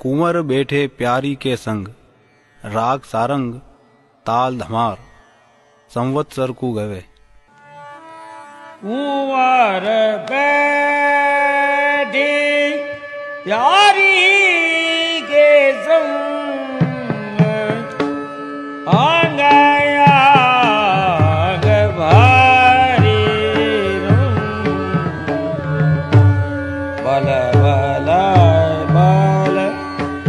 कुंवर बैठे प्यारी के संग, राग सारंग, ताल धमार, संवत्सर को गवे। कुंवर बैठे प्यारी के संग आंगया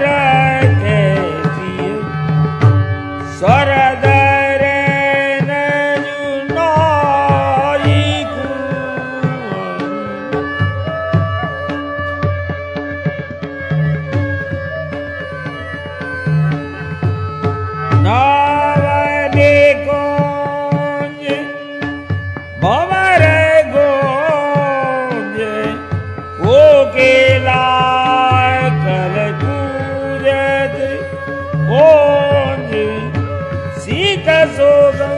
Yeah. onde se casou